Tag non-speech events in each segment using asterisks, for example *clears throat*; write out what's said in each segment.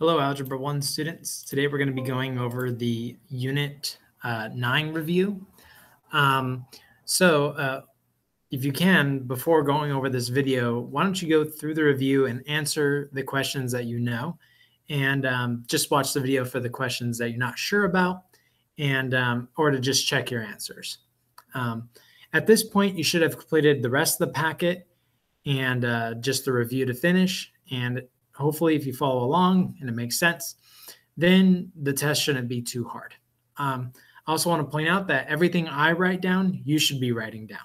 Hello, Algebra 1 students. Today we're going to be going over the Unit uh, 9 review. Um, so uh, if you can, before going over this video, why don't you go through the review and answer the questions that you know, and um, just watch the video for the questions that you're not sure about, and um, or to just check your answers. Um, at this point, you should have completed the rest of the packet and uh, just the review to finish. And hopefully, if you follow along and it makes sense, then the test shouldn't be too hard. Um, I also want to point out that everything I write down, you should be writing down.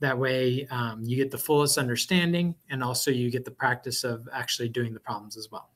That way, um, you get the fullest understanding and also you get the practice of actually doing the problems as well.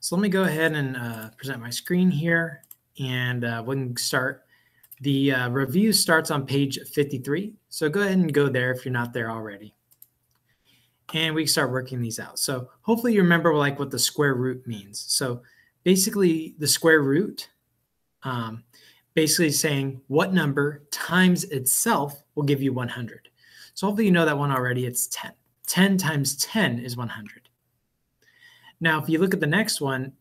So let me go ahead and uh, present my screen here and uh, we can start. The uh, review starts on page 53. So go ahead and go there if you're not there already and we start working these out. So hopefully you remember like what the square root means. So basically the square root, um, basically saying what number times itself will give you 100. So hopefully you know that one already, it's 10. 10 times 10 is 100. Now, if you look at the next one,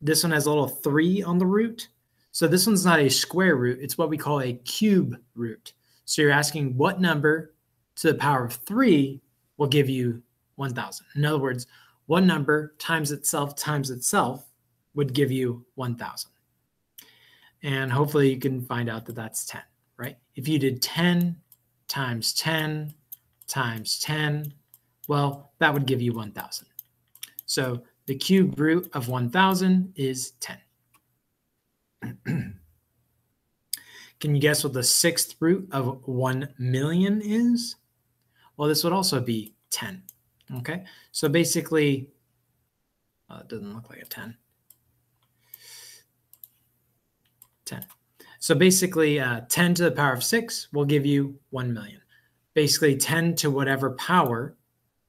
this one has a little three on the root. So this one's not a square root, it's what we call a cube root. So you're asking what number to the power of three will give you 1000. In other words, one number times itself times itself would give you 1000. And hopefully you can find out that that's 10, right? If you did 10 times 10 times 10, well, that would give you 1000. So the cube root of 1000 is 10. *clears throat* Can you guess what the sixth root of 1 million is? Well, this would also be 10. Okay, so basically, uh, it doesn't look like a 10. 10. So basically, uh, 10 to the power of 6 will give you 1 million. Basically, 10 to whatever power,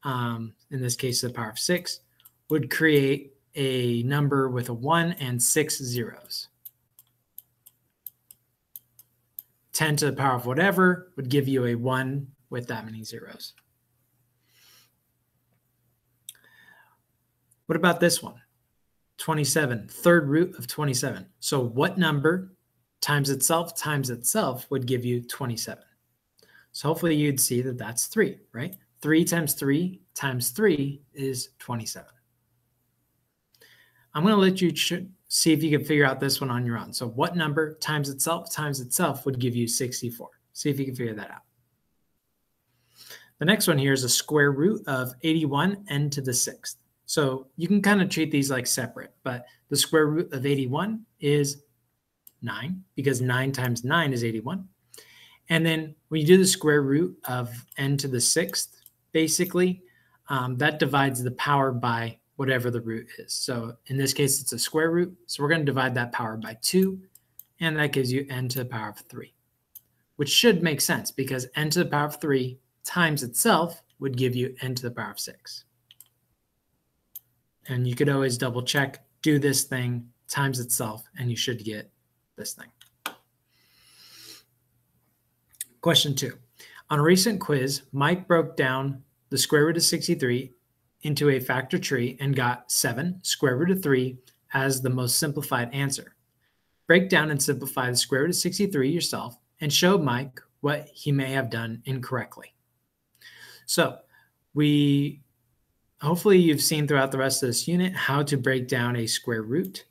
um, in this case, the power of 6, would create a number with a 1 and 6 zeros. 10 to the power of whatever would give you a 1 with that many zeros. What about this one? 27, third root of 27. So what number times itself times itself would give you 27? So hopefully you'd see that that's 3, right? 3 times 3 times 3 is 27. I'm going to let you see if you can figure out this one on your own. So what number times itself times itself would give you 64? See if you can figure that out. The next one here is a square root of 81 n to the sixth. So you can kind of treat these like separate, but the square root of 81 is 9 because 9 times 9 is 81. And then when you do the square root of n to the sixth, basically, um, that divides the power by whatever the root is. So in this case, it's a square root. So we're going to divide that power by 2, and that gives you n to the power of 3, which should make sense because n to the power of 3 times itself would give you n to the power of 6. And you could always double check, do this thing times itself, and you should get this thing. Question two. On a recent quiz, Mike broke down the square root of 63 into a factor tree and got 7 square root of 3 as the most simplified answer. Break down and simplify the square root of 63 yourself and show Mike what he may have done incorrectly. So we hopefully you've seen throughout the rest of this unit how to break down a square root,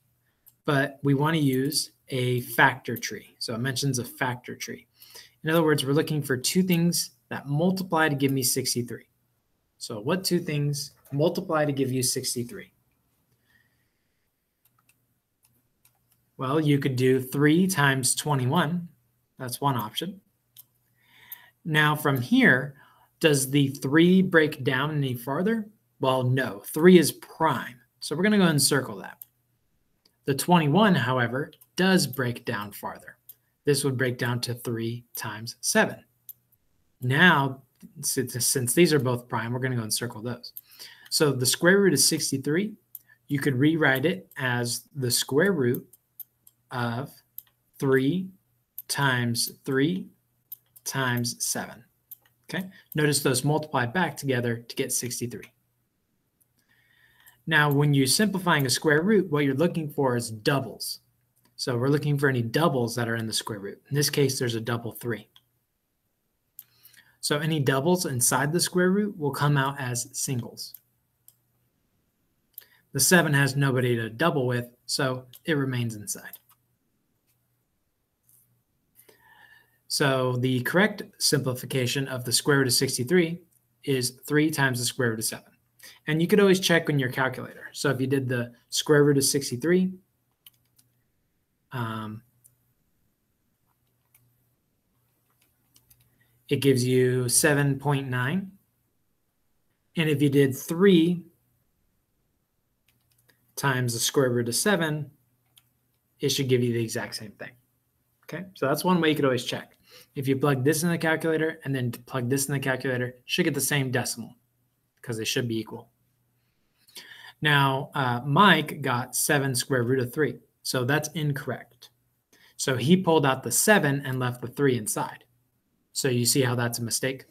but we want to use a factor tree. So it mentions a factor tree. In other words, we're looking for two things that multiply to give me 63. So what two things multiply to give you 63? Well, you could do 3 times 21. That's one option. Now from here, does the 3 break down any farther? Well, no, 3 is prime. So we're going to go and circle that. The 21, however, does break down farther. This would break down to 3 times 7. Now, since these are both prime, we're going to go and circle those. So the square root of 63, you could rewrite it as the square root of 3 times 3 times 7. Okay, notice those multiply back together to get 63. Now, when you're simplifying a square root, what you're looking for is doubles. So we're looking for any doubles that are in the square root. In this case, there's a double 3. So any doubles inside the square root will come out as singles. The 7 has nobody to double with, so it remains inside. So the correct simplification of the square root of 63 is 3 times the square root of 7. And you could always check on your calculator. So if you did the square root of 63, um, it gives you 7.9. And if you did 3 times the square root of 7, it should give you the exact same thing. Okay, so that's one way you could always check. If you plug this in the calculator and then plug this in the calculator, should get the same decimal because they should be equal. Now, uh, Mike got 7 square root of 3, so that's incorrect. So he pulled out the 7 and left the 3 inside. So you see how that's a mistake?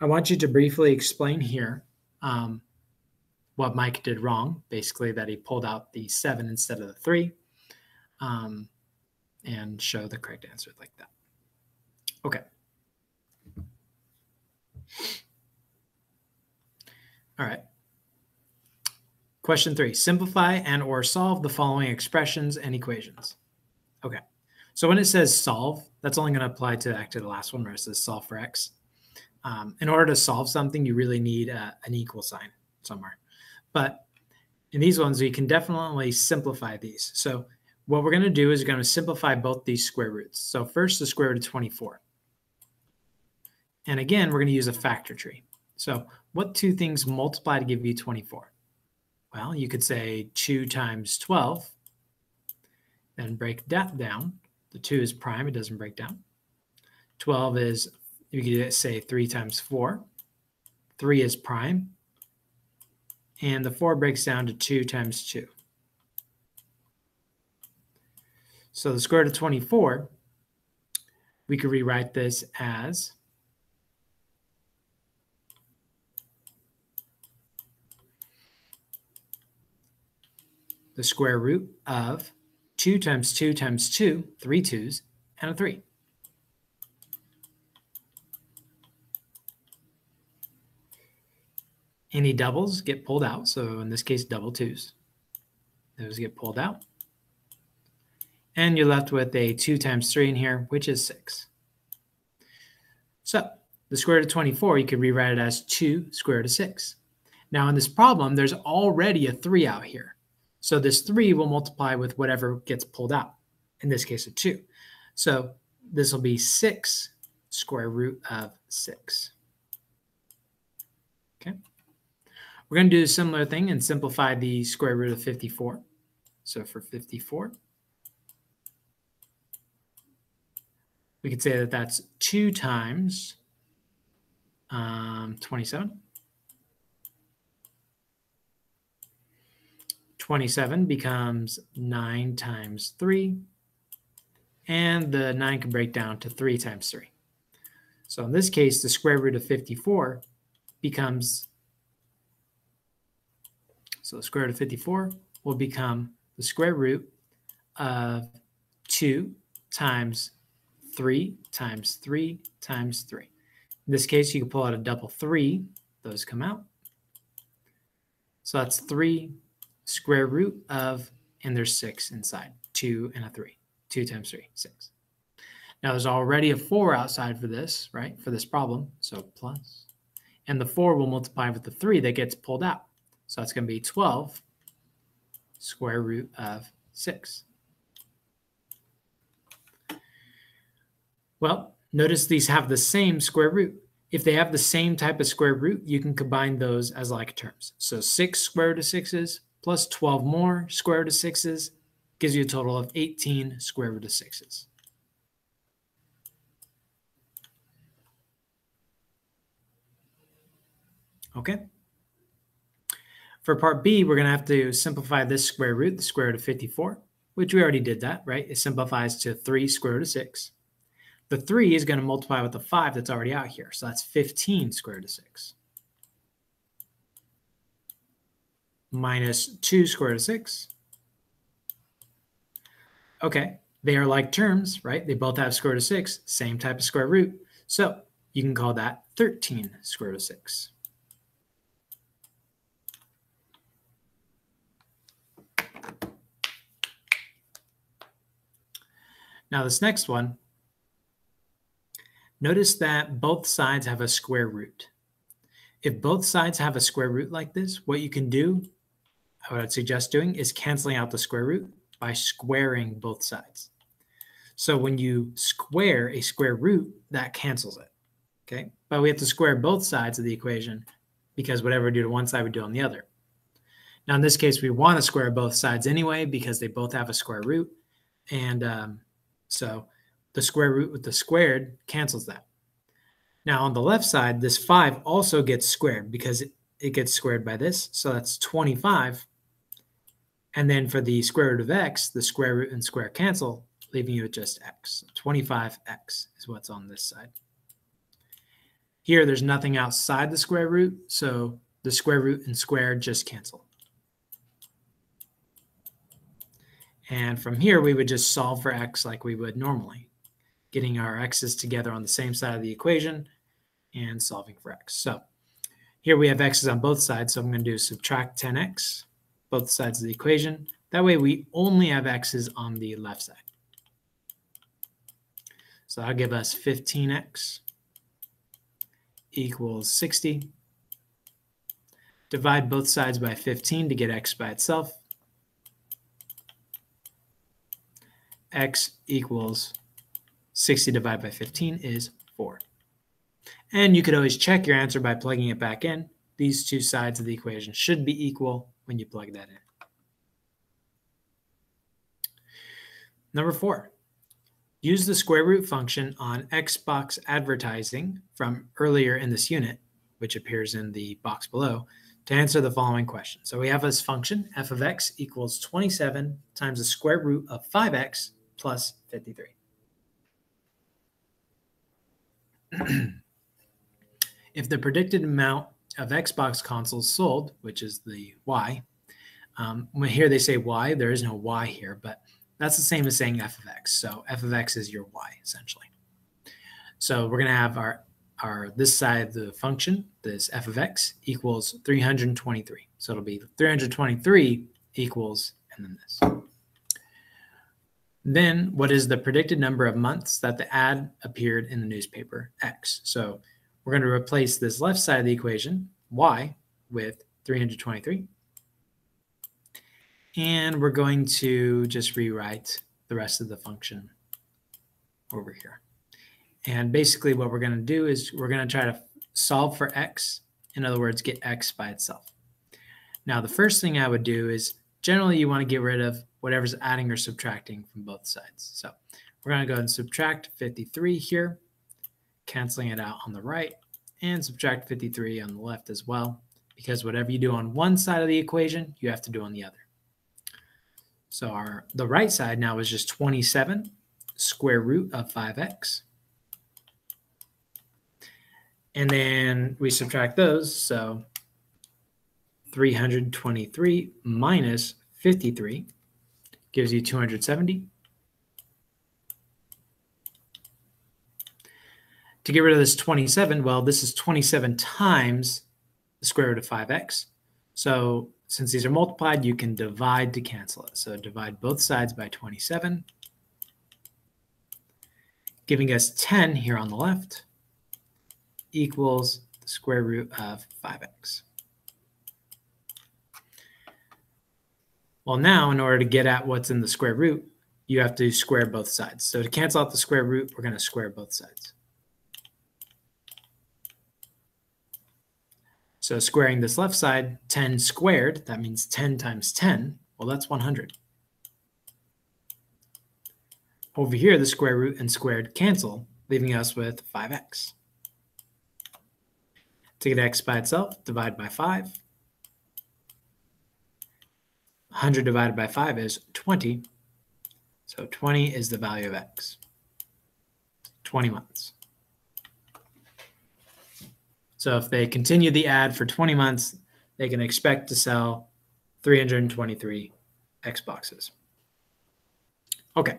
I want you to briefly explain here um, what Mike did wrong, basically that he pulled out the 7 instead of the 3, um, and show the correct answer like that. Okay. All right. Question three, simplify and or solve the following expressions and equations. Okay, so when it says solve, that's only going to apply to actually the last one where it says solve for x. Um, in order to solve something, you really need uh, an equal sign somewhere. But in these ones, we can definitely simplify these. So what we're going to do is we're going to simplify both these square roots. So first, the square root of 24. And again, we're going to use a factor tree. So what two things multiply to give you 24? Well, you could say 2 times 12, then break that down. The 2 is prime, it doesn't break down. 12 is, you could say 3 times 4. 3 is prime. And the 4 breaks down to 2 times 2. So the square root of 24, we could rewrite this as the square root of 2 times 2 times 2, three twos, and a 3. Any doubles get pulled out. So in this case, double twos. Those get pulled out. And you're left with a 2 times 3 in here, which is 6. So the square root of 24, you could rewrite it as 2 square root of 6. Now in this problem, there's already a 3 out here. So this 3 will multiply with whatever gets pulled out, in this case a 2. So this will be 6 square root of 6. Okay. We're going to do a similar thing and simplify the square root of 54. So for 54, we could say that that's 2 times um, 27. 27 becomes 9 times 3. And the 9 can break down to 3 times 3. So in this case, the square root of 54 becomes, so the square root of 54 will become the square root of 2 times 3 times 3 times 3. In this case, you can pull out a double 3. Those come out. So that's 3 square root of, and there's six inside, two and a three. Two times three, six. Now there's already a four outside for this, right? For this problem. So plus, and the four will multiply with the three that gets pulled out. So that's going to be 12 square root of six. Well, notice these have the same square root. If they have the same type of square root, you can combine those as like terms. So 6 square root of 6s plus 12 more square root of sixes gives you a total of 18 square root of sixes. Okay. For part B, we're going to have to simplify this square root, the square root of 54, which we already did that, right? It simplifies to 3 square root of 6. The 3 is going to multiply with the 5 that's already out here. So that's 15 square root of 6. Minus 2 square root of 6. Okay, they are like terms, right? They both have square root of 6, same type of square root. So you can call that 13 square root of 6. Now this next one, notice that both sides have a square root. If both sides have a square root like this, what you can do, what I'd suggest doing is canceling out the square root by squaring both sides. So when you square a square root, that cancels it. Okay. But we have to square both sides of the equation because whatever we do to one side, we do on the other. Now, in this case, we want to square both sides anyway because they both have a square root. And um, so the square root with the squared cancels that. Now on the left side, this 5 also gets squared because it, it gets squared by this. So that's 25. And then for the square root of x, the square root and square cancel, leaving you with just x. 25x is what's on this side. Here, there's nothing outside the square root, so the square root and square just cancel. And from here, we would just solve for x like we would normally, getting our x's together on the same side of the equation and solving for x. So here we have x's on both sides, so I'm going to do subtract 10x, both sides of the equation. That way we only have x's on the left side. So that'll give us 15x equals 60. Divide both sides by 15 to get x by itself. x equals 60 divided by 15 is 4. And you could always check your answer by plugging it back in. These two sides of the equation should be equal when you plug that in. Number four, use the square root function on Xbox advertising from earlier in this unit, which appears in the box below, to answer the following question. So we have this function, f of x equals 27 times the square root of 5x plus 53. *clears throat* if the predicted amount of Xbox consoles sold, which is the Y, um, when here they say Y, there is no Y here, but that's the same as saying f of x. So f of x is your y essentially. So we're going to have our our this side of the function, this f of x equals 323. So it'll be 323 equals and then this. Then what is the predicted number of months that the ad appeared in the newspaper? X. So we're going to replace this left side of the equation, y, with 323. And we're going to just rewrite the rest of the function over here. And basically what we're going to do is we're going to try to solve for x. In other words, get x by itself. Now, the first thing I would do is generally you want to get rid of whatever's adding or subtracting from both sides. So we're going to go and subtract 53 here, canceling it out on the right, and subtract 53 on the left as well, because whatever you do on one side of the equation, you have to do on the other. So our the right side now is just 27 square root of 5x. And then we subtract those. So 323 minus 53 gives you 270. To get rid of this 27, well, this is 27 times the square root of 5x. So since these are multiplied, you can divide to cancel it. So divide both sides by 27, giving us 10 here on the left equals the square root of 5x. Well, now in order to get at what's in the square root, you have to square both sides. So to cancel out the square root, we're going to square both sides. So squaring this left side, 10 squared, that means 10 times 10. Well, that's 100. Over here, the square root and squared cancel, leaving us with 5x. To get x by itself, divide by 5. 100 divided by 5 is 20. So 20 is the value of x. 20 months. So if they continue the ad for 20 months, they can expect to sell 323 Xboxes. Okay.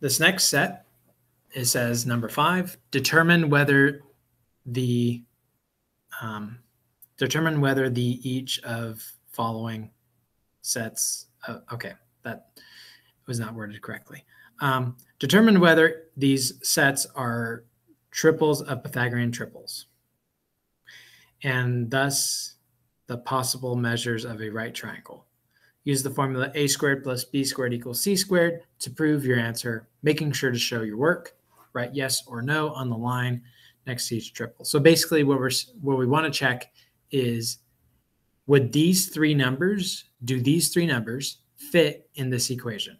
This next set, it says number five, determine whether the um, determine whether the each of following sets. Uh, okay, that was not worded correctly. Um, determine whether these sets are triples of Pythagorean triples, and thus the possible measures of a right triangle. Use the formula a squared plus b squared equals c squared to prove your answer, making sure to show your work. Write yes or no on the line next to each triple. So basically what we're what we want to check is would these three numbers, do these three numbers fit in this equation?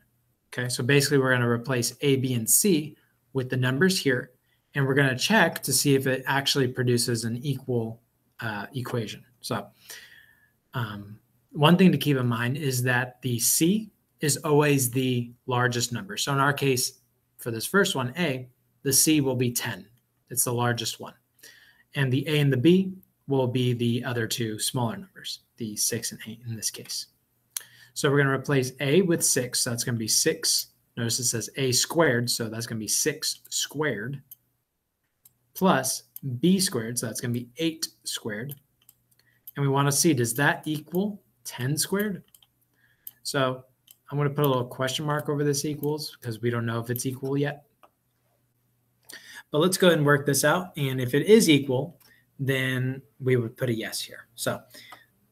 Okay, so basically we're going to replace A, B, and C with the numbers here, and we're going to check to see if it actually produces an equal uh, equation. So um, one thing to keep in mind is that the C is always the largest number. So in our case, for this first one, A, the C will be 10. It's the largest one. And the A and the B will be the other two smaller numbers, the 6 and 8 in this case. So we're going to replace A with 6. So that's going to be 6. Notice it says A squared. So that's going to be 6 squared plus B squared. So that's going to be 8 squared. And we want to see, does that equal 10 squared. So I'm going to put a little question mark over this equals because we don't know if it's equal yet. But let's go ahead and work this out. And if it is equal, then we would put a yes here. So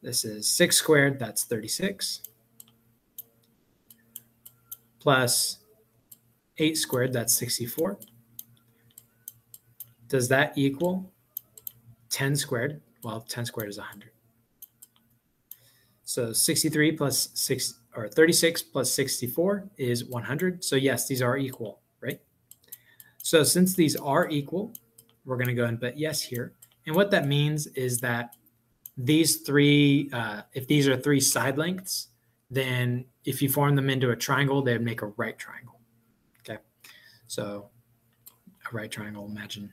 this is 6 squared, that's 36, plus 8 squared, that's 64. Does that equal 10 squared? Well, 10 squared is 100. So 63 plus 6 or 36 plus 64 is 100. So yes, these are equal, right? So since these are equal, we're going to go and put yes here. And what that means is that these three, uh, if these are three side lengths, then if you form them into a triangle, they would make a right triangle. Okay. So a right triangle, imagine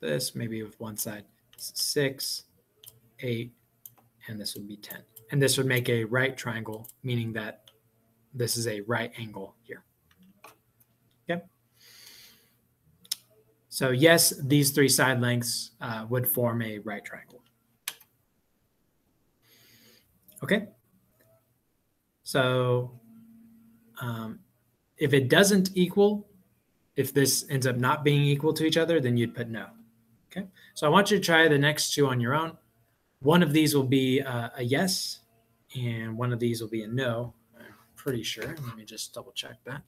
this, maybe with one side, six, eight, and this would be 10. And this would make a right triangle, meaning that this is a right angle here. Okay. So yes, these three side lengths uh, would form a right triangle. Okay. So um, if it doesn't equal, if this ends up not being equal to each other, then you'd put no. Okay. So I want you to try the next two on your own. One of these will be uh, a yes, and one of these will be a no. I'm pretty sure. Let me just double check that.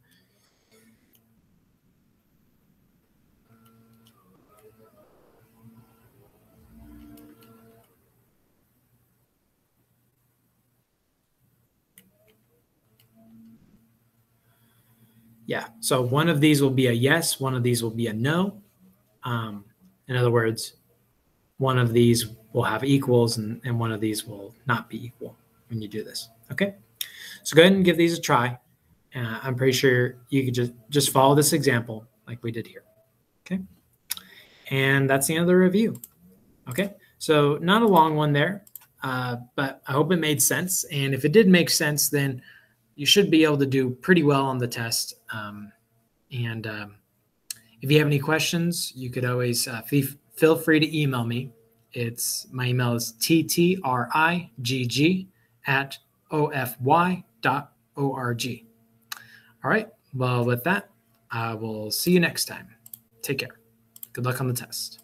Yeah, so one of these will be a yes, one of these will be a no. Um, in other words, one of these will have equals and, and one of these will not be equal when you do this. Okay. So go ahead and give these a try. Uh, I'm pretty sure you could just, just follow this example like we did here. Okay. And that's the end of the review. Okay. So not a long one there, uh, but I hope it made sense. And if it did make sense, then you should be able to do pretty well on the test. Um, and um, if you have any questions, you could always uh, feel free to email me it's my email is ttrigg at ofy.org. All right. Well, with that, I will see you next time. Take care. Good luck on the test.